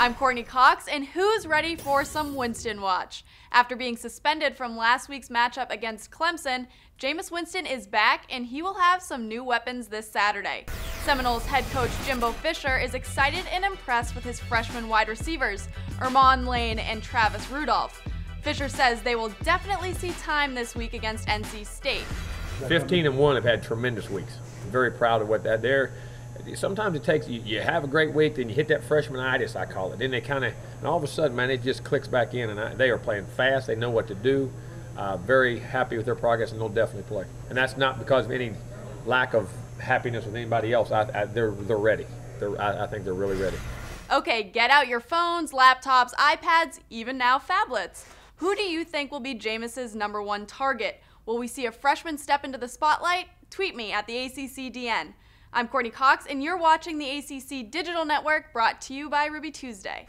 I'm Courtney Cox, and who's ready for some Winston Watch? After being suspended from last week's matchup against Clemson, Jameis Winston is back, and he will have some new weapons this Saturday. Seminoles head coach Jimbo Fisher is excited and impressed with his freshman wide receivers, Ermon Lane and Travis Rudolph. Fisher says they will definitely see time this week against NC State. 15 and 1 have had tremendous weeks. Very proud of what that they're sometimes it takes you, you have a great week, then you hit that freshmanitis, I call it. Then they kind of, and all of a sudden, man, it just clicks back in, and I, they are playing fast. They know what to do. Uh, very happy with their progress, and they'll definitely play. And that's not because of any lack of happiness with anybody else. I, I, they're they're ready. They're, I, I think they're really ready. Okay, get out your phones, laptops, iPads, even now phablets. Who do you think will be Jameis's number one target? Will we see a freshman step into the spotlight? Tweet me at the ACCDN. I'm Courtney Cox, and you're watching the ACC Digital Network brought to you by Ruby Tuesday.